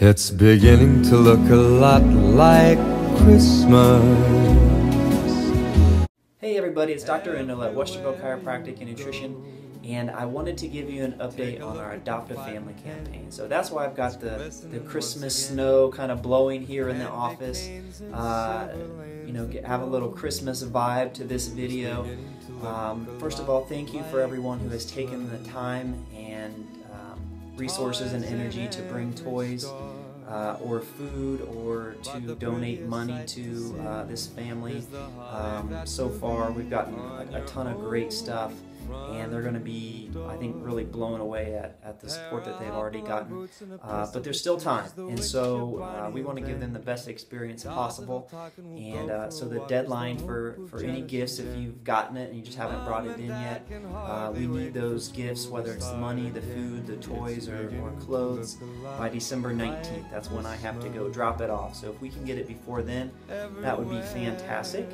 It's beginning to look a lot like Christmas. Hey everybody, it's Dr. Endel at Westerville Chiropractic and Nutrition, and I wanted to give you an update on our Adopt a Family campaign. So that's why I've got the, the Christmas snow kind of blowing here in the office. Uh, you know, get, have a little Christmas vibe to this video. Um, first of all, thank you for everyone who has taken the time and resources and energy to bring toys uh, or food or to donate money to uh, this family. Um, so far, we've gotten a, a ton of great stuff and they're going to be, I think, really blown away at, at the support that they've already gotten. Uh, but there's still time, and so uh, we want to give them the best experience possible. And uh, so the deadline for, for any gifts, if you've gotten it and you just haven't brought it in yet, uh, we need those gifts, whether it's the money, the food, the toys, or, or clothes, by December 19th. That's when I have to go drop it off. So if we can get it before then, that would be fantastic.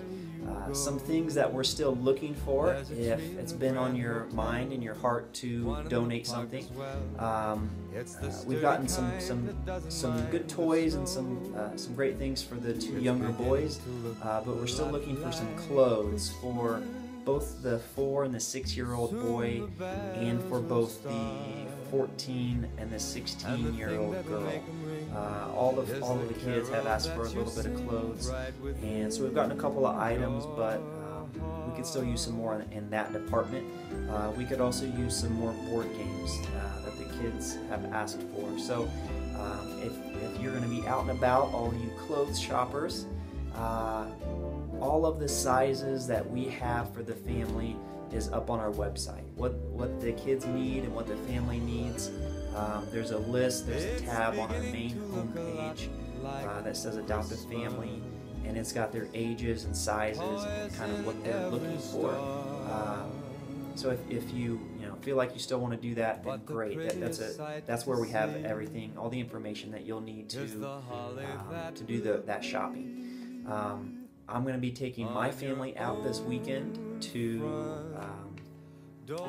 Uh, some things that we're still looking for if it's been on your mind and your heart to donate something. Um, uh, we've gotten some some some good toys and some uh, some great things for the two younger boys, uh, but we're still looking for some clothes for both the four and the six year old boy and for both the 14 and the 16 year old girl. Uh, all of all of the kids have asked for a little bit of clothes, and so we've gotten a couple of items, but um, we could still use some more in, that department. Uh, we could also use some more board games uh, that the kids have asked for. So um, if, if you're going to be out and about, all you clothes shoppers, uh, all of the sizes that we have for the family is up on our website. What what the kids need and what the family needs. Um, there's a list, there's a tab on our main homepage uh, that says Adopt a Family, and it's got their ages and sizes and kind of what they're looking for. Um, so if, if you you know feel like you still want to do that, then great. That, that's a that's where we have everything, all the information that you'll need to um, to do the, that shopping. Um, I'm going to be taking my family out this weekend to um,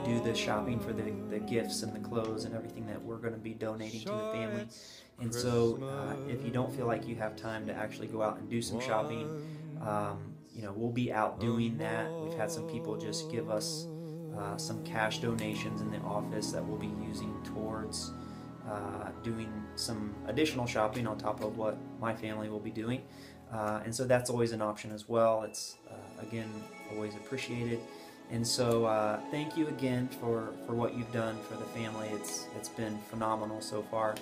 do the shopping for the, the gifts and the clothes and everything that we're going to be donating to the family. And so, uh, if you don't feel like you have time to actually go out and do some shopping, um, you know, we'll be out doing that. We've had some people just give us uh, some cash donations in the office that we'll be using towards uh, doing some additional shopping on top of what my family will be doing. Uh, and so that's always an option as well. It's, uh, again, always appreciated. And so uh, thank you again for, for what you've done for the family. It's, it's been phenomenal so far.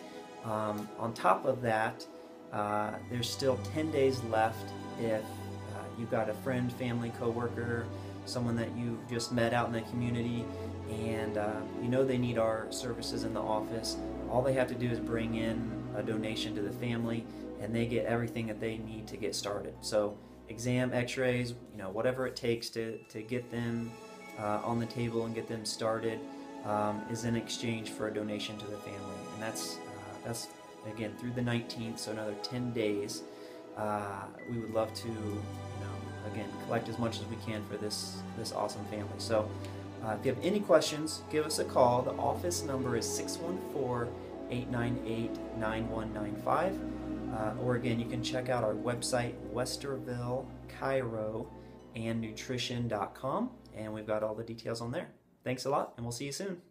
Um, on top of that, uh, there's still 10 days left if you've got a friend, family, coworker, someone that you've just met out in the community, and uh, you know they need our services in the office. All they have to do is bring in a donation to the family and they get everything that they need to get started. So exam, x-rays, you know, whatever it takes to, to get them uh, on the table and get them started um, is in exchange for a donation to the family. And that's, uh, that's again, through the 19th, so another 10 days. Uh, we would love to, again, collect as much as we can for this, this awesome family. So uh, if you have any questions, give us a call. The office number is 614 898 9195. Uh, or again, you can check out our website, Westerville, Chiro, and nutrition.com, and we've got all the details on there. Thanks a lot, and we'll see you soon.